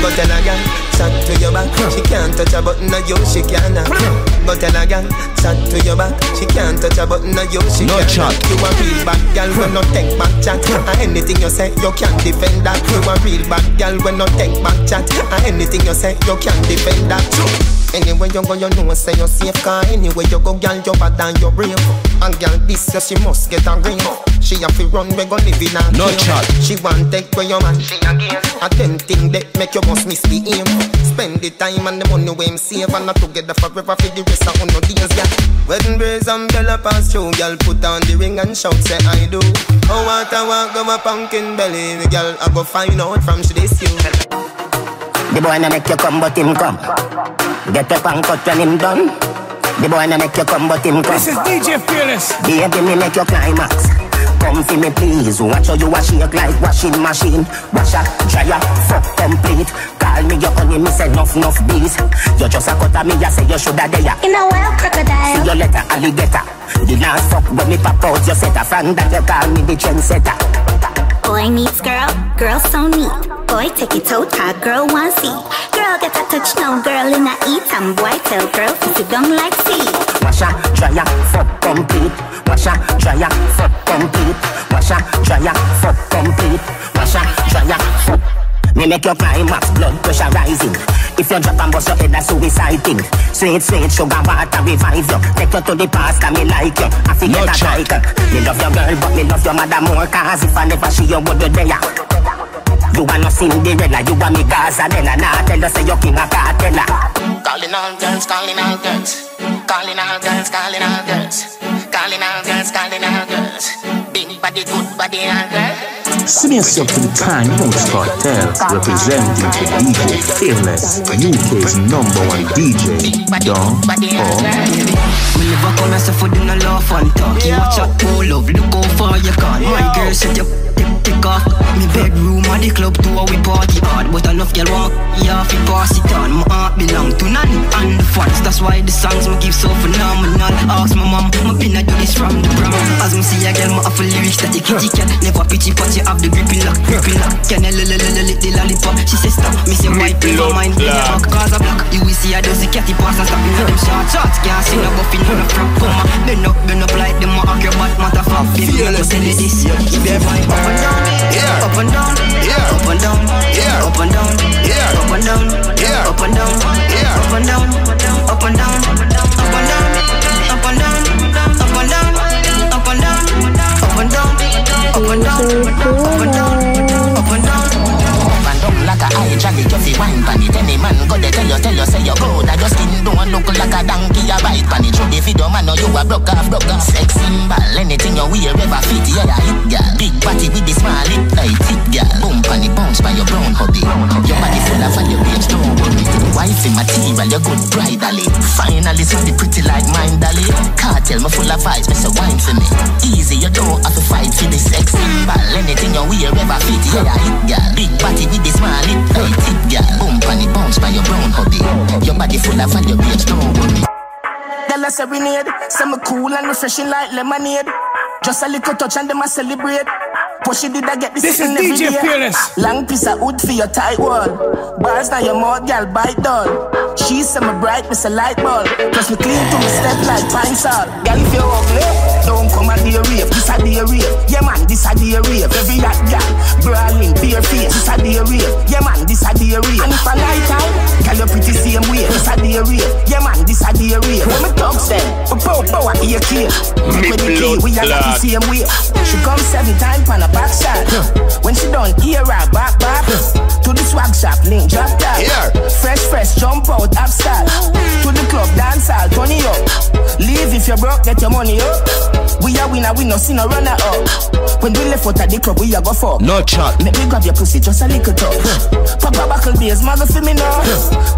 Go tell a girl, chat to your back. She can't touch a button of you, she can't uh, Go tell a girl, chat to your back. She can't touch a button of you, she No can't chat. You a real bad girl when no take back chat. And anything you say, you can't defend that. You a real bad girl when no take back chat. And anything you say, you can't defend that Anywhere you go, you know say you're safe Cause anywhere you go, girl, you're bad and you're brave. And girl, this year she must get a ring. She have to run, we go live in a No cave. chat. She want take where your man, she again A them thing that make you must miss the aim. Spend the time and the money we him save And not together forever for the rest of no days, yeah. Wedding brace and bella pass through Girl, put on the ring and shout, say I do. Oh, what I want, go my pumpkin belly The girl, I go find out from she this you The boy no make you come, but him come. Get up and cut when him done. The boy no make you come, but him come. This is DJ Fearless. Baby, me make your climax. Come for me, please. Watch how you wash shake like washing machine. Wash a dryer, fuck complete. Call me your honey, me say enough, enough bees. You just a cut me, I say you shoulda there. In a wild crocodile. See your letter, alligator. The last fuck when me pop out, you set a fan that you call me the trendsetter. Boy meets girl, girl so neat. Boy take it out, her girl want see. Girl get a touch now, girl in a eat. And boy tell girl to sit down like see. Wash a dryer, fuck complete. Wash a dryer, fuck complete. Wash a dryer, fuck complete. Wash a dryer, fuck. Me make your climax, blood pressure rising. If you drop and bust your head, that's suicide thing. Sweet, sweet sugar water revive you. Take you to the past, and me like you. I feel No get a Me love your girl, but me love your mother more. Cause if I never see you, would you there? You are no Cinderella, you are me Gaza Bella. Nah, tell us say you king of cartella. Calling all girls, calling all girls. Calling all girls, calling all girls. Calling all girls, calling all girls. Big body, good body, all girls. Send yourself to the time Notes Kartel, representing for DJ Fearless, UK's number one DJ, Don Paul. Me never come myself for do no laugh and talk You watch out for love, look how far you gone My girl said you take, take off Me bedroom or the club to how we party hard. But enough girl want you off, you pass it on. My heart belong to none and the fans That's why the songs me give so phenomenal. Ask my mom, my pin I do this from the prom As me see a girl, me have a lyrics that you kitty cat Never pitchy but you have the grippy lock, grippy lock. Can I lick the lollipop? She say stop, me say white, never mind me a rock Cause a block, you will see I do the catty pass and stop me. Them short shots Can't see no buffy, no no front Come on, bend up, bend up like them a acrobat Matter fuck, baby, me go tell you this. If you find up and down, yeah, up and down, yeah, up and down, yeah, up and down, yeah, up and down, up and down, up and down, up and down, up and down, up and down, up and down, up and down, up and down, up and down, up and down, up and down, up and down. Up and down like a high jolly, you fi wine pan it. Any man go there tell you, tell you say you good. And your skin don't look like a donkey, a bite pan it. Through the video, man, know you a broke off, broke off. Sex symbol, anything you wear ever fit, yeah, yeah, hit girl. Big body with the small lip, like tip girl. Boom pan it, bounce by your brown hubby. Your body full of fire, babes, don't worry. Wifey material, you good bridally. Finally, something pretty like mine, dolly. Kartel, me full of vibes, me say wine for me. Easy, you don't have to fight for the sex symbol. Anything you wear ever fit, yeah, yeah, hit girl. Big body with the small lip, like tip girl. Serenade. Say me cool and refreshing like lemonade. Just a little touch and them a celebrate. Push it, did I get this, This is DJ day? Fearless. Long piece of wood for your tight wall. Bars now your mouth, girl, bite dull. She's say me bright, me say light bulb. Plus me clean to me step like pine salt. Girl, if you're ugly, don't come a day rave. This a day rave. Yeah man, this a day rave. Every hot girl, brawling, bare face. This a day rave. Yeah man, this a day rave. And if I night time, girl, you pretty same way. This a day rave. Yeah man, this a day rave. When me talk them, we pow pow your key. Me With the key, blood we are the same way. She come seven times on a back shot. When she done, ear her back back. To the swag shop, link drop that. Fresh fresh, jump out, upstart. To the club, dance all, turn it up. Leave if you're broke, get your money up. We are winner, we no see no runner up. When we left out at the club, we a go for. No chat. Make me grab your pussy just a little top. Papa buckle beers, mother for me now.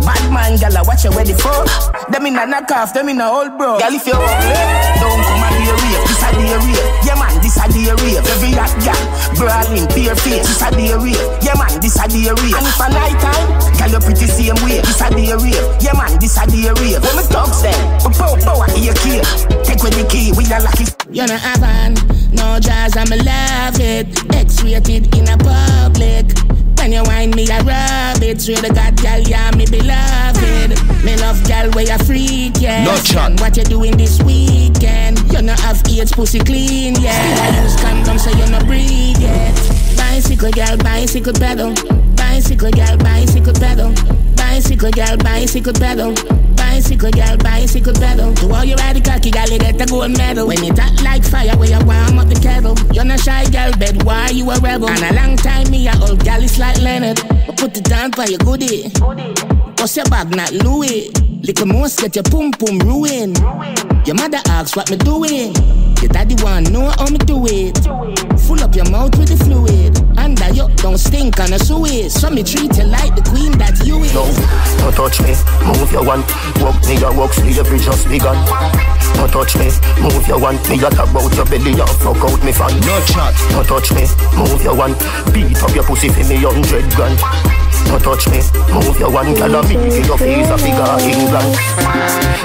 Bad man, gala, watch you ready for. Them in a knock off, them in a old bro. Girl, if you're ugly, don't come and be a rave. This a day rave. Yeah man, this a day rave. Every hot girl, brawling, bare face. This a day rave. Yeah man, this a day rave. And if a night time, girl, you pretty same way. This a day rave. Yeah man, this a day rave. When me talk them, we pow pow at your key. Take with the key, we are lucky. You're not having no jazz, I'm love it. X-rated in a public. When you wine me, I rub it. Swear to God, girl, yeah, me beloved. Me love girl, where you freak, yeah. No chat. And what you doing this weekend? You not have AIDS, pussy clean, yeah. I use condom, so you no breathe, yeah. Bicycle, girl, bicycle pedal. Bicycle, girl, bicycle pedal. Bicycle, girl, bicycle pedal. Bicycle, girl, bicycle pedal. To all you ride the cocky, girl, you get the gold medal. When it hot like fire, where you warm up the kettle. You're not shy, girl, bed, why you a rebel? And a long time, me, a old gal is like Leonard. But put it down for your goodie. Bust your bag, not Louis. Little mouse get your pum pum ruin. Your mother asks what me doing. Your daddy want know how me do it. Full up your mouth with the fluid. Under you don't stink on a sewage. So me treat you like the queen that you is. No, no touch touch me, move your one. Walk me, your walk slavery just begun. No touch me, move your one. Me a talk about your belly and fuck out me fan. No chat. No touch me, move your one. Beat up your pussy for me hundred grand. No touch me, move your one girl me for your face a figure England.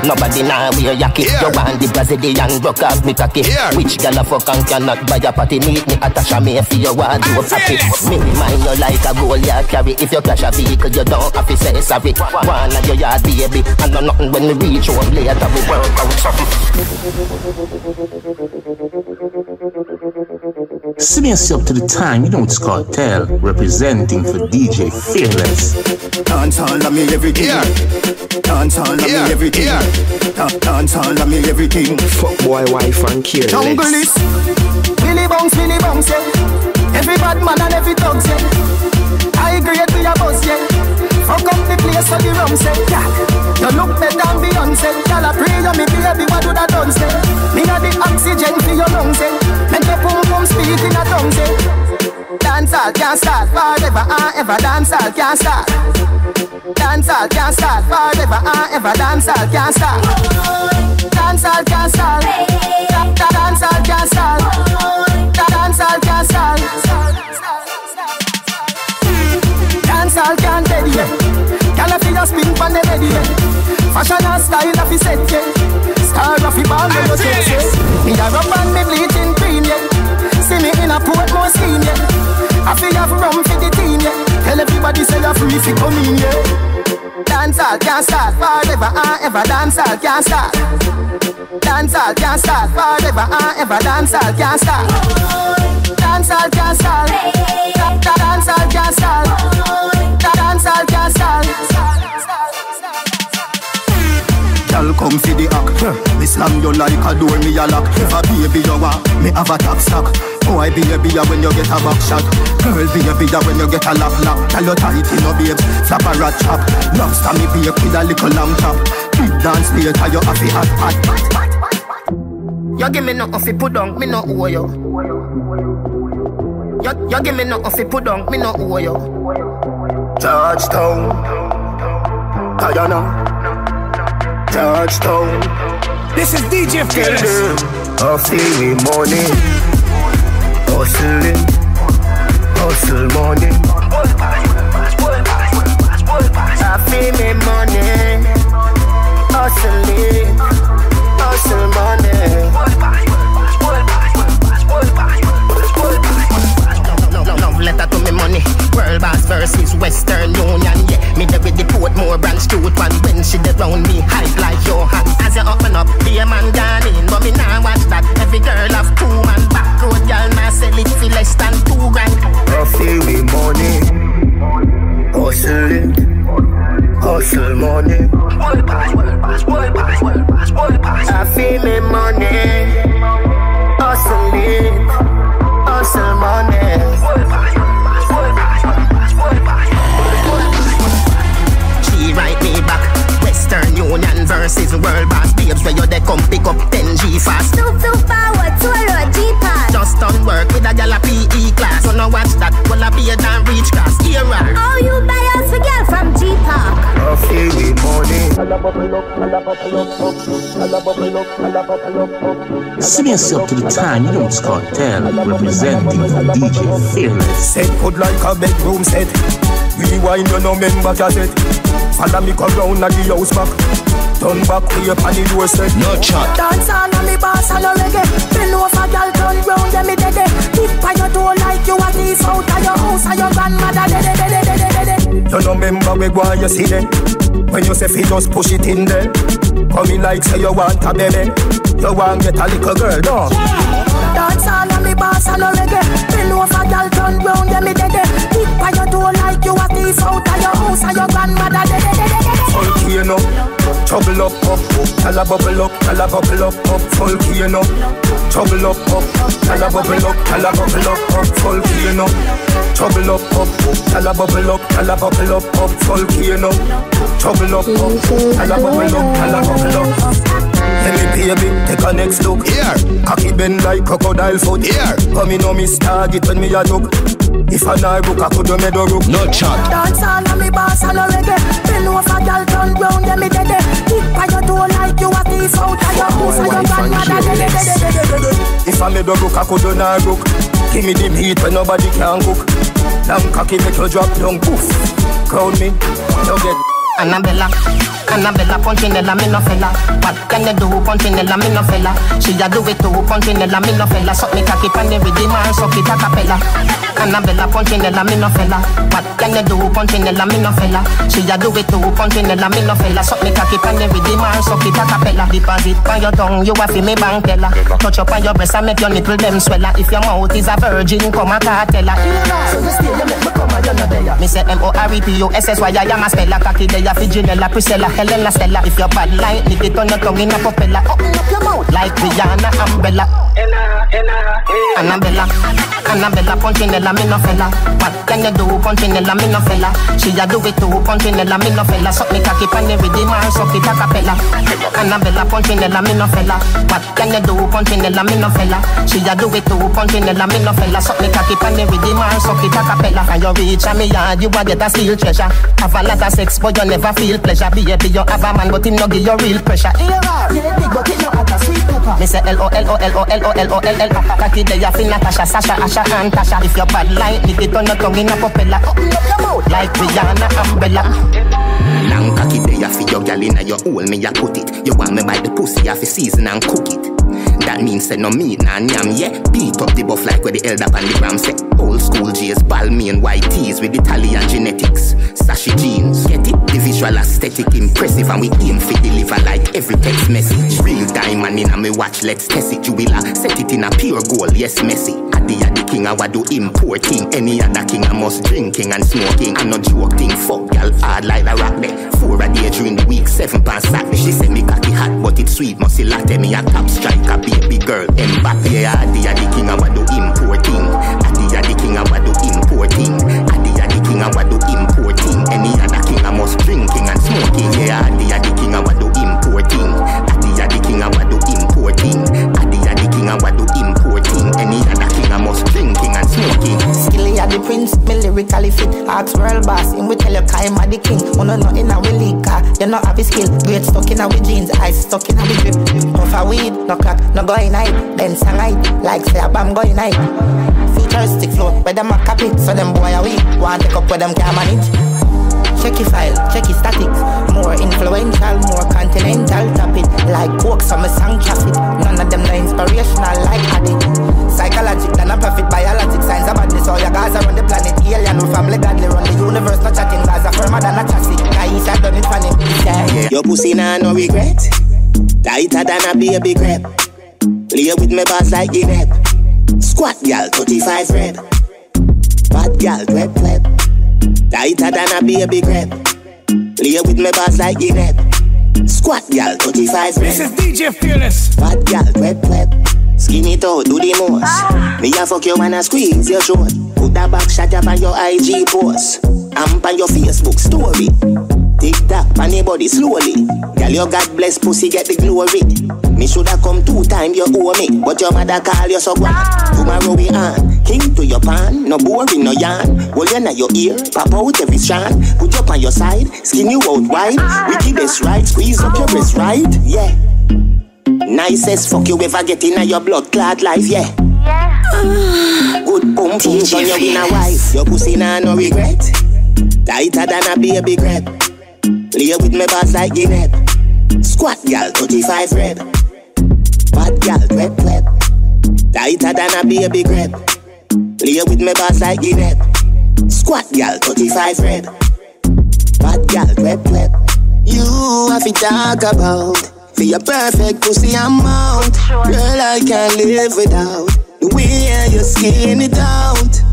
Nobody now wear yaki. Yeah. You want the Brazilian rock off me cocky. Yeah. Which girl a fuck and cannot buy a party? Meet me at a chamois for your wardrobe happy. Me mind you like a gold you carry. If you crash a vehicle, you don't have to say sorry. One of your yard baby, and no nothing when we reach home later we work out something. Simians up to the time, you know it's Kartel representing for DJ Fearless. Dance all of me everything. Yeah. Dance all of yeah. me everything. Yeah. Dance all of me everything. Fuck boy, wife and careless. Jungle is Billy Bounce, Billy Bounce, yeah. Every bad man and every dog, yeah. I agree with your boss, yeah. Fuck up the place for the rum, say, yeah. You look better than Beyonce. Girl, I pray you, me baby, what do that done, say? Me got the oxygen for your lungs, say. Make your pum pum speak in a tongue, say. Dancehall can't start forever and ever. Dancehall can't start. Dancehall can't start forever and ever. Dancehall can't start. Dancehall can't start. Dancehall can't start. Dancehall can't start. Dancehall can't dead yet. Can I feel your spin from the yet? Fashion and style of the set yet. Star of the ball when you it. Me a rub and me bleaching yet. See me in a Portmore scene yeah. I feel have rum for the team yeah. Tell everybody say you're free fi come in yeah. Dancehall can't start forever and ever. Dancehall can't start. Dancehall can't start forever and ever. Dancehall can't start. Dancehall can't start. Dancehall can't start. Dancehall can't start. Girl, come for the act. Me slam you like a door, me a lock. If a baby you want, me have a top stock. Boy, baby, ya when you get a back shot. Girl, baby, ya when you get a lap lap. Tell you tight, you know, babes. Flap a rat chop. Lobster me bake with a little lamb chop. Big dance later, you have a hot hot. You give me nothing fi put down, me no owe you. You, you give me nothing fi put down, me no owe you. Georgetown, Guyana. Touchdown. This is DJ Fearless. I feel me money, hustling, hustle money. I feel me money, hustling, hustle money. Money. World Boss versus Western Union. Yeah, me there with the Portmore branch to it one. When she dey round me, hype like your hand. As you open up, be a man gone in, but me nah watch that. Every girl have two man back road, girl nah sell it for less than two grand. Coffee with money, hustling, hustle money. World Boss, World Boss, World Boss, World Boss, World Boss. I feel me money, hustling, hustle money. World Boss, She back. Western Union versus World Boss Babes. Where you they come pick up 10G fast. Too, too forward, to a road, oh, G-Pass Just done work with a gal a PE class. So now watch that, well I be a damn reach class. Era Oh, you buy us for girl from G-Park Coffee with money. Simians up to the time, you know it's Kartel representing for DJ Fearless. Set good like a bedroom set. Rewind you no member cassette Follow me come round at the house back. Turn back way up on the doorstep No chat. Dance all on me boss and no reggae. Bend over girl turn round yeah me dead Tip by your door like you a thief out of your house And your grandmother dead dead dead dead dead dead You no member we go you see them. When you say fi just push it in there. Come in like say you want a baby. You want get a little girl no Dance all on me boss and no reggae. Bend over girl turn round yeah me dead Tip by your door like you a thief out of your house And your grandmother Volcano, trouble up up, tell a bubble up, tell a bubble up up, volcano, trouble up up, tell a bubble up, tell a bubble up up, volcano, trouble up up, tell a bubble up, tell a bubble up up, volcano, trouble up up, tell a bubble up, tell a bubble up. Let me baby, take a next look. Here, cocky bend like crocodile foot. Here, come in on me target when me a look. If I not book, I could do me do rook. No chat. Dance all on me boss and a reggae. Bend over, girl, turn round, yeah me dead. Kick by your toe like you a thief out of your house and your grandmother dead. If I me do rook, I could do not rook. Give me the meat when nobody can cook. Long cocky make you drop down, poof. Crown me, you get. Annabella, Annabella Punchinella, me fella. What can you do, Punchinella, me fella? She a do it too, Punchinella, me no fella. Suck me cocky pan the rhythm and suck it a cappella. Annabella Punchinella, me fella. What can you do, Punchinella, me fella? She a do it too, Punchinella, me no fella. Suck me cocky pan the rhythm and suck it a cappella. Deposit on your tongue, you a fi me bank. Touch up on your breast and make your nipple them swella. If your mouth is a virgin, come a cartella. So you still make me come and you no there. Me say M O R E P O S S Y I am a speller. Cocky there, Figinella, Priscilla, Helena, Stella. If your bad line, nick it on your tongue in a propeller. Open up your mouth like Rihanna, Umbrella. Annabella, Annabella, Punchinella, me no fella. What can you do, Punchinella, me no fella? She a do it too, Punchinella, me no fella. Suck me cocky pan the rhythm and suck it a cappella. Annabella, Punchinella, me no fella. What can you do, Punchinella, me no fella? She a do it too, Punchinella, me no fella. Suck me cocky pan the rhythm and suck it a cappella. And you reach a me yard, you a get a steel treasure. Have a lot of sex, but you never feel pleasure. Baby, you have a man, but him no give you real pressure. Yeah, big, but it no add a sweet pepper. Me say L O L O L O L O L O L L. Cocky there, you feel Natasha, Sasha, Asha, and Tasha. If your bad line, nick it oh, on your tongue in a propeller. Open up your mouth like Rihanna, Umbrella. Cocky you feel your gal inna your hole, me a put it. You want me by the pussy, you fi season and cook it. That means say no meat, nah yam, yeah. Beat up the buff like where the elder and the ram say. Old school J's, Balmain white tees with Italian genetics. Sashi jeans, get it? The visual aesthetic impressive and we aim for deliver like every text message. Real diamond in a me watch, let's test it. You will uh, set it in a pure gold, yes, messy. Adi the king, I do importing. Any other king, I must drinking and smoking. I'm not joking, fuck y'all hard like a rock there. A day during the week, seven pounds Saturday. She say me cocky hot, but it's sweet, must latte. Me a top striker, baby girl. Mbappe, Adi the king, I do importing. Adi the king, I do importing. Adi the king, I do importing. Any other king, I must drinking and smoking. Yeah, Adi the king, I prince, me lyrically fit. Ask world boss, him we tell you Kai ma the king. Oh, Wanna know in our league, car, ah. you not have a skill. Great stuck in our jeans, eyes stuck in our drip. Puff a weed, no crack, no going night. Then sang night, like say a bam going night. Futuristic flow, where them a copy, so them boy a weak. Want take up where them can manage. Check your file, check your statics. More influential, more continental. Tap it like coke, some song traffic. None of them no inspirational like addict. Psychologic, than a profit, biologic signs about this. All your guys around the planet, alien, with family, godly, run the universe, no chatting. Gaza firmer than a chassis. Guys, I done it funny. Yeah. Your pussy nah no regret. Tighter than a baby crab. Play with me boss like the rap. Squat gal, 35 rep. Bad gal, rep pleb. Tighter than a baby crab. Play with me boss like the rap. Squat gal, 35. This is DJ Fearless. Bad gal, rep pleb. Skin it out, do the most. Ah. Me a fuck you wanna squeeze your short. Put that back shot up on your IG post. Amp on your Facebook story. Tick tock on your body slowly. Girl, your God bless pussy get the glory. Me shoulda come two time you owe me, but your mother call you so what? Tomorrow we on. King to your pan, no boring, no yarn. Hold you your ear, pop out every strand. Put you up on your side, skin you out wide. Wickedest right, squeeze up your breast right, yeah. Nicest fuck you ever get in your blood clot life, yeah. Yeah. Good pump pump on your wife. Your pussy nah no regret. Tighter than a baby crab. Play with me boss like Guinea. Squat gal 35 rep. Bad gal rep pleb. Tighter than a baby crab. Play with me boss like Guinea. Squat gal 35 rep. Bad gal rep pleb. You have to talk about for your perfect pussy amount. Girl, I can't live without the way your skin it out.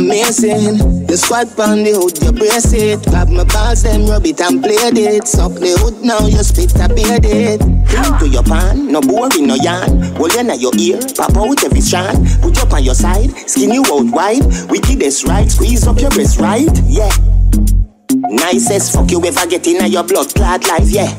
Amazing, you squat on the hood, you brace it. Grab my balls, then rub it and play it. Suck the hood now, you spit a beard it. Cling to your pan, no boring, no yarn. Hold you your ear, pop out every strand. Put you up on your side, skin you out wide. Wickedest right, squeeze up your breast right, yeah. Nicest fuck you ever get in your blood clot life, yeah.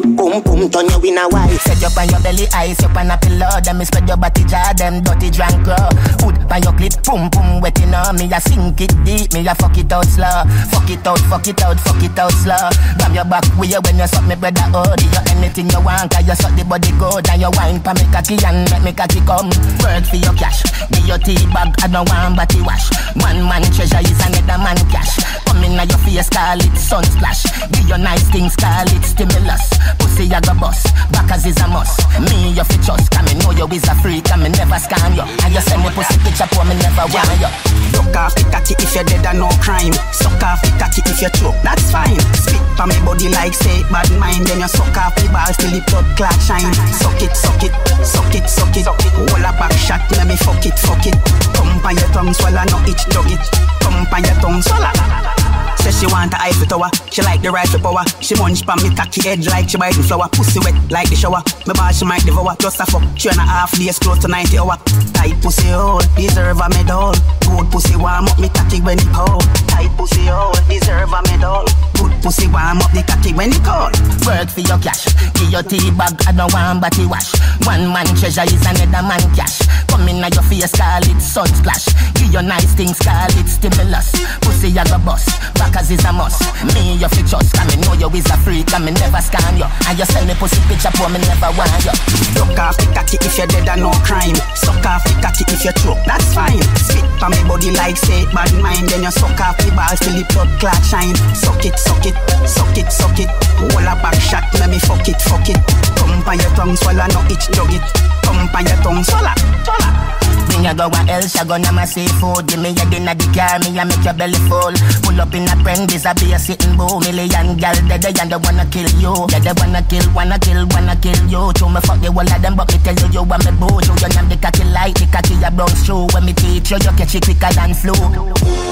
Good boom boom turn you in a wife. Set you on your belly, ice you on a pillow. Then me spread your body jar, them dirty drunk uh. girl. Food by your clit, boom boom wet in on me. I sink it deep, me I fuck it out slow. Fuck it out, fuck it out, fuck it out slow. Grab your back with you when you suck me brother. Oh, do you anything you want? Cause you suck the body good and you wine pa me cocky and make me cocky come. Work for your cash, give your tea bag. I don't want body wash. One man treasure is another man cash. Come in your face, call it sun splash. Give your nice things, call it stimulus. Pussy I go bust, back as is a must. Me your trust, come me know you is a freak, and me never scam you. And you send me pussy picture, for me never want you. Look off the cocky if you're dead and no crime. Suck off the cocky if you choke, that's fine. Spit pa me body like say bad mind, then you suck off the balls till the blood clot shine. Suck it, suck it, suck it, suck it. Hold a back shot, let me fuck it, fuck it. Come on your tongue, swallow, no itch, dog it. Come on your tongue, swallow. Say she want a Eiffel Tower, she like the rifle power. She munch pa me cocky head like she biting flower. Pussy wet like the shower. Me ball she might devour. Just a fuck, two and a half days close to 90 hour. Tight pussy hole, deserve a medal. Good pussy warm up me cocky when it cold. Tight pussy hole, deserve a medal. Good pussy warm up the cocky when it cold. Work for your cash, give your tea bag, I don't want body wash. One man treasure is another man cash. Come in at your face, call it sun splash. Give your nice things, call it stimulus. Pussy a go bust, back as is a must. Me your fit trust, and know you is a freak, and me never scam you. And you send me pussy picture, for me never want you. Look off the cocky if you're dead and no crime. Suck off the cocky if you choke, that's fine. Spit pa me body like say bad mind, then you suck off the balls till the blood clot shine. Suck it, suck it, suck it, suck it. Hold a back shot, let me fuck it, fuck it. Come on your tongue, swallow, no itch, dog it. Come on your tongue, swallow, swallow. Me a go a else, I gonna my seafood. Give me a dinner the car, me a make your belly full. Pull up in a this a be a sitting boo. Million gal dead, they and they wanna kill you. Yeah, they wanna kill, wanna kill, wanna kill you. To me fuck the whole of them, but me tell you you want me boo. You your name the cocky like the cocky a brown shoe. When me teach you, you catch it quicker than flu.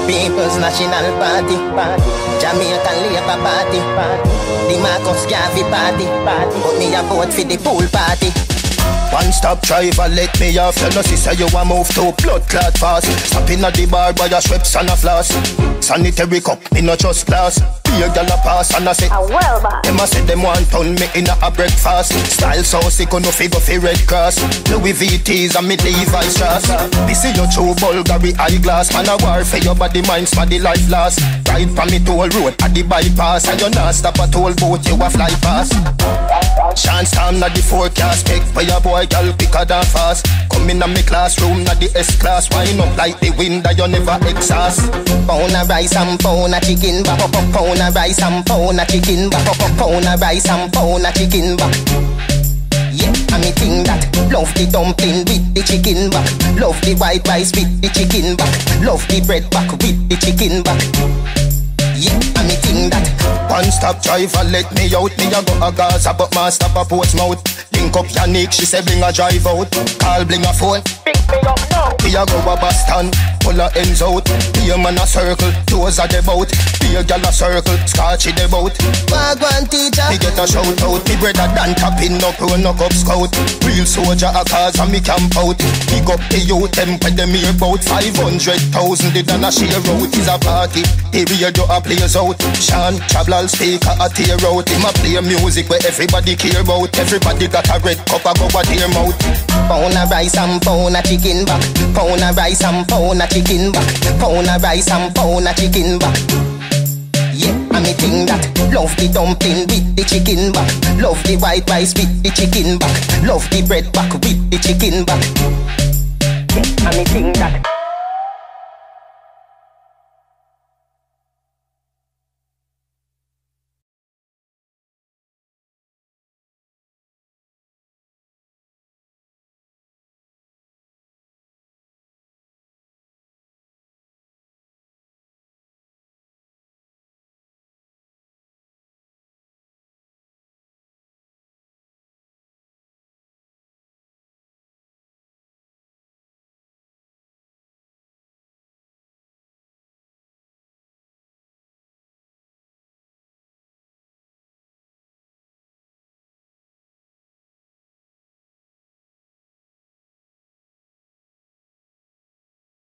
People's National Party, party. Jamaican Labour Party, party. The Marcus Garvey Party, party. Put me a vote for the pool party. One stop driver, let me off. You know, sister, you a move to blood clot fast. Stop in at the bar by your Schweppes and a floss. Sanitary cup, me no just glass. Be a gal a pass and I say, A well boss. them a say them want pound me in a, a breakfast. Style so sick, no figure fi Red Cross. Louis VTs and me Levi's strass. This is your true Bulgari eyeglass. Man a war for your body, mind, body, life last. Ride from me toll road at the bypass, and you not stop at toll boat, you a fly past. Chance time na the forecast, pick for your boy, girl quicker than fast. Come in a me classroom, na the S class, wind up like the wind that you never exhaust. Pound of rice and pound of chicken back. Pound of rice and pound of chicken back. Pound of rice and pound of chicken back. Yeah, and me think that Love the dumpling with the chicken back Love the white rice with the chicken back Love the bread back with the chicken back Yeah, think that One stop driver, let me out. Me a go a Gaza, but man stop a Portsmouth. Link up Yannick, she say bring a drive out. Call bring a phone. Pick me up now. Me a go a Boston, pull a ends out. Be a man a circle, those are boat. Be a gal a circle, scotchy boat. Wagwan teacher Me get a shout out, me brother Dan tapping up, run up up scout. Real soldier a cause and me camp out. Big up the youth, them when them here about 500,000. They done a share out, is a party. The radio a plays out. Sean Chablal speaker a tear out. Him a play music where everybody care about. Everybody got a red cup a go a their mouth. Pound of rice and pound of chicken back Pound of rice and pound of chicken back Pound of rice and pound of chicken back Yeah, and me think that Love the dumpling with the chicken back Love the white rice with the chicken back Love the bread back with the chicken back Yeah, and me think that